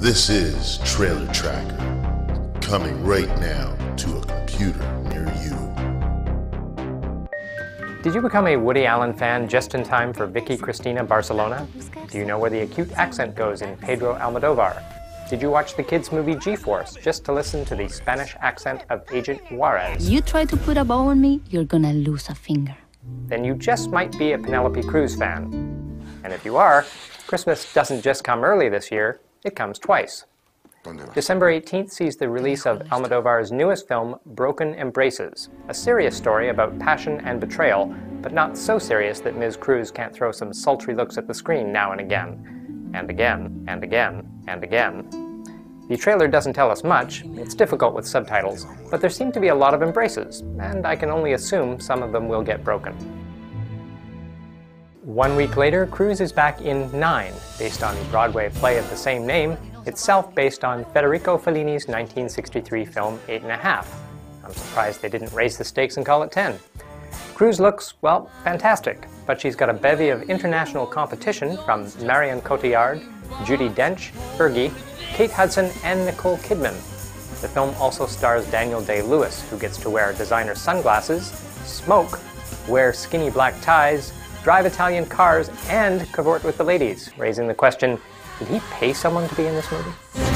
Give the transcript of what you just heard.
This is Trailer Tracker, coming right now to a computer near you. Did you become a Woody Allen fan just in time for Vicky Cristina Barcelona? Do you know where the acute accent goes in Pedro Almodovar? Did you watch the kids' movie G-Force just to listen to the Spanish accent of Agent Juarez? You try to put a bow on me, you're gonna lose a finger. Then you just might be a Penelope Cruz fan. And if you are, Christmas doesn't just come early this year, it comes twice. December 18th sees the release of Almodovar's newest film, Broken Embraces, a serious story about passion and betrayal, but not so serious that Ms. Cruz can't throw some sultry looks at the screen now and again. And again, and again, and again. The trailer doesn't tell us much, it's difficult with subtitles, but there seem to be a lot of embraces, and I can only assume some of them will get broken. One week later, Cruz is back in Nine, based on the Broadway play of the same name, itself based on Federico Fellini's 1963 film Eight and a Half. I'm surprised they didn't raise the stakes and call it 10. Cruz looks, well, fantastic, but she's got a bevy of international competition from Marion Cotillard, Judi Dench, Fergie, Kate Hudson, and Nicole Kidman. The film also stars Daniel Day-Lewis, who gets to wear designer sunglasses, smoke, wear skinny black ties, drive Italian cars, and cavort with the ladies, raising the question, did he pay someone to be in this movie?